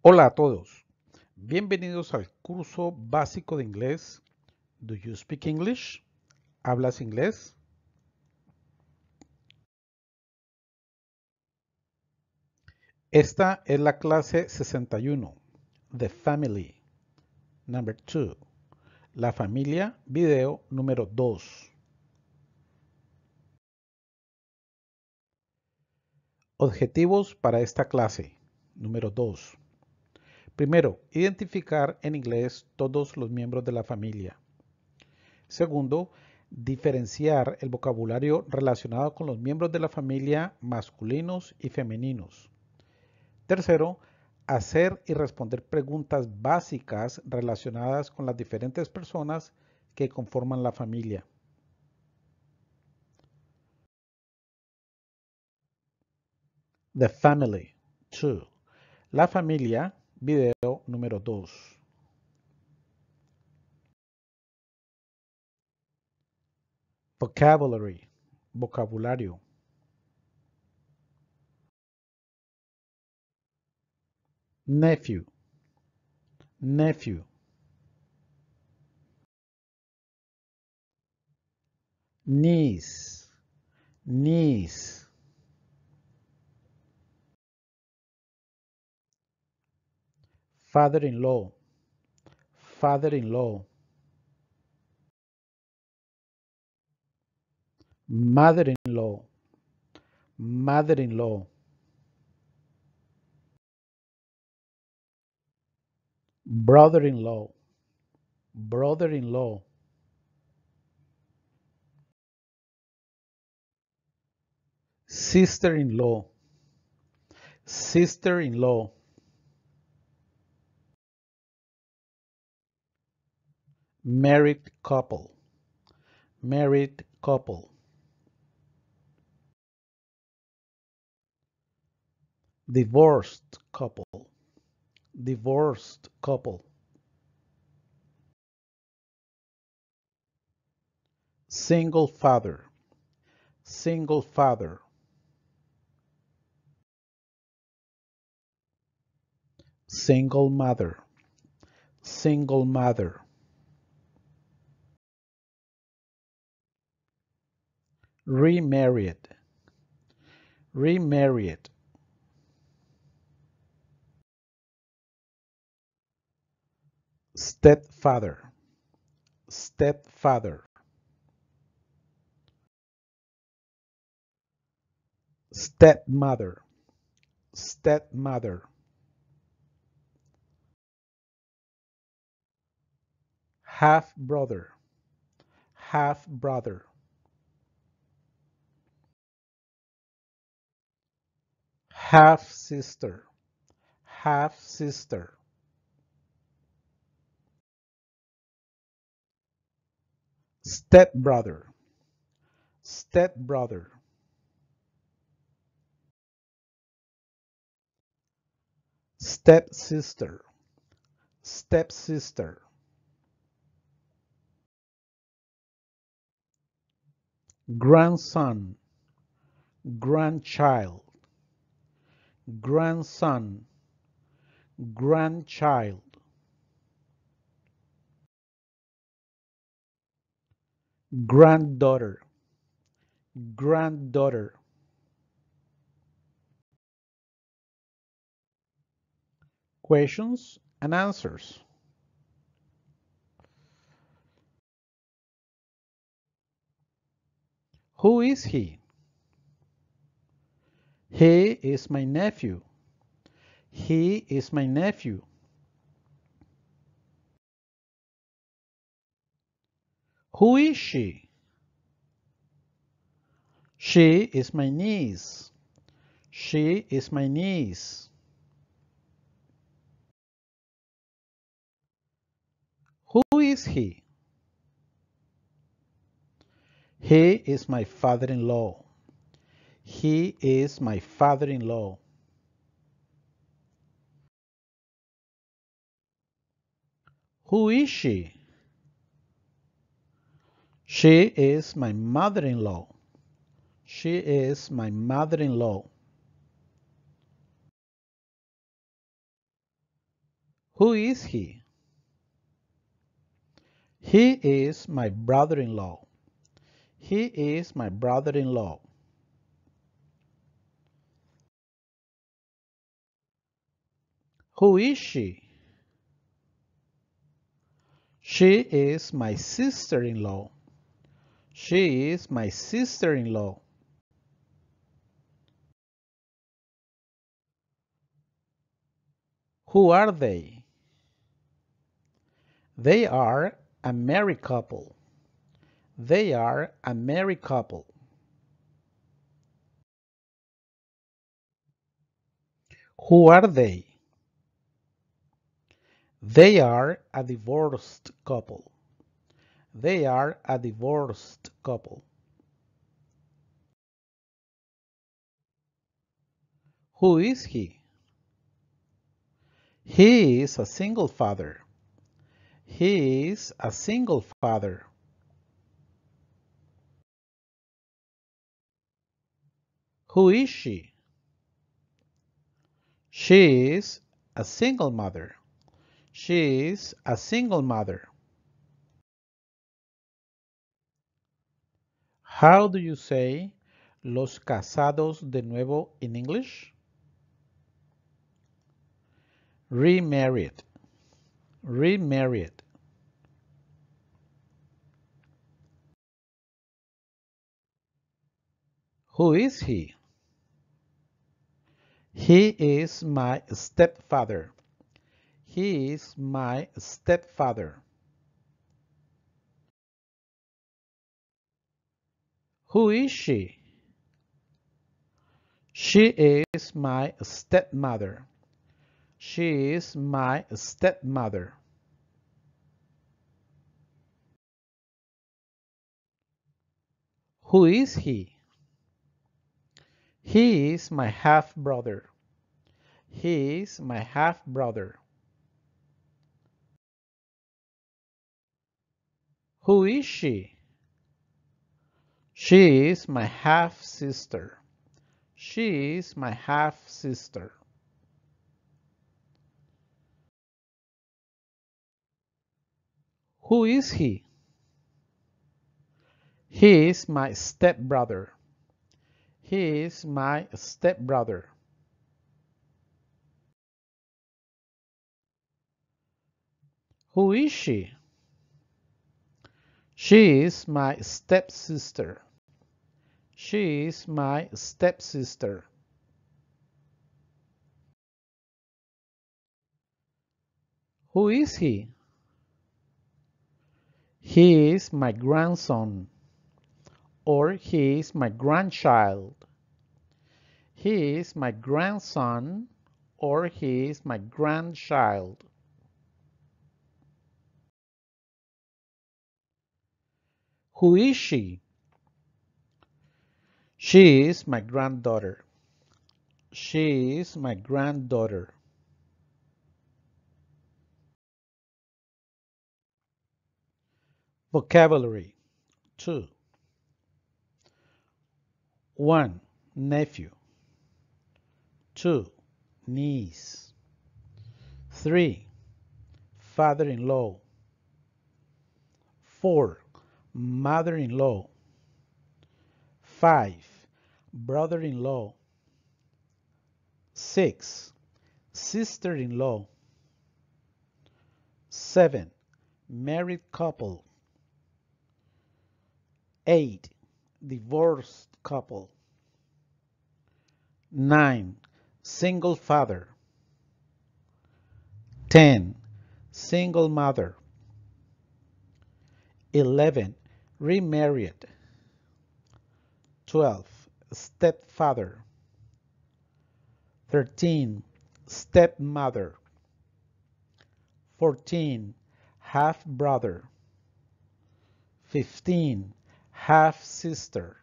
Hola a todos. Bienvenidos al curso básico de inglés. Do you speak English? ¿Hablas inglés? Esta es la clase 61, The Family. Number 2. La familia, video número 2. Objetivos para esta clase. Número 2. Primero, identificar en inglés todos los miembros de la familia. Segundo, diferenciar el vocabulario relacionado con los miembros de la familia masculinos y femeninos. Tercero, hacer y responder preguntas básicas relacionadas con las diferentes personas que conforman la familia. The Family 2. La familia, video número 2. Vocabulary, vocabulario. nephew, nephew. Niece, niece. Father-in-law, father-in-law. Mother-in-law, mother-in-law. brother-in-law, brother-in-law. Sister-in-law, sister-in-law. Married couple, married couple. Divorced couple, divorced couple. Single father, single father. Single mother, single mother. Remarried, remarried. stepfather, stepfather. Stepmother, stepmother. Half brother, half brother. Half sister, half sister. stepbrother, stepbrother. Stepsister, stepsister. Grandson, grandchild, grandson, grandchild. granddaughter, granddaughter. Questions and answers. Who is he? He is my nephew. He is my nephew. Who is she? She is my niece. She is my niece. Who is he? He is my father-in-law. He is my father-in-law. Who is she? She is my mother-in-law. She is my mother-in-law. Who is he? He is my brother-in-law. He is my brother-in-law. Who is she? She is my sister-in-law. She is my sister-in-law. Who are they? They are a married couple. They are a married couple. Who are they? They are a divorced couple. They are a divorced couple. Who is he? He is a single father. He is a single father. Who is she? She is a single mother. She is a single mother. How do you say los casados de nuevo in English? Remarried. Remarried. Who is he? He is my stepfather. He is my stepfather. Who is she? She is my stepmother. She is my stepmother. Who is he? He is my half brother. He is my half Who is she? She is my half sister. She is my half sister. Who is he? He is my stepbrother. He is my stepbrother. Who is she? She is my stepsister. She is my stepsister. Who is he? He is my grandson or he is my grandchild. He is my grandson or he is my grandchild. Who is she? She is my granddaughter. She is my granddaughter. Vocabulary 2 1. Nephew 2. Niece 3. Father-in-law 4. Mother-in-law 5. Brother-in-law 6. Sister-in-law 7. Married couple 8. Divorced couple 9. Single father 10. Single mother 11. Remarried 12. Stepfather 13. Stepmother 14. Half brother 15 half sister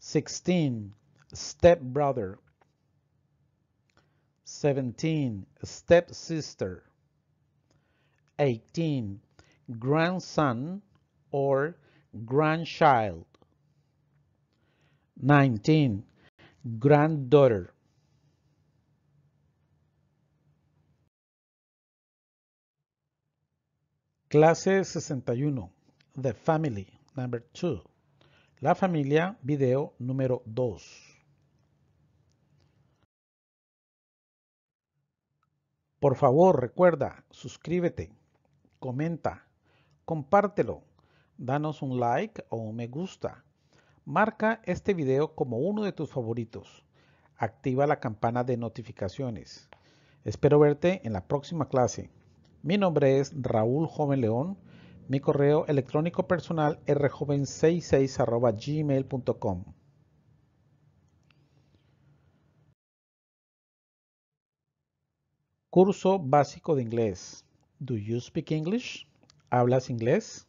16 step brother 17 step sister 18 grandson or grandchild. 19. Granddaughter. Clase 61. The Family, number 2. La familia, video número 2. Por favor, recuerda, suscríbete, comenta, compártelo, danos un like o un me gusta. Marca este video como uno de tus favoritos. Activa la campana de notificaciones. Espero verte en la próxima clase. Mi nombre es Raúl Joven León. Mi correo electrónico personal rjoven66 gmail.com. Curso básico de inglés. Do you speak English? ¿Hablas inglés?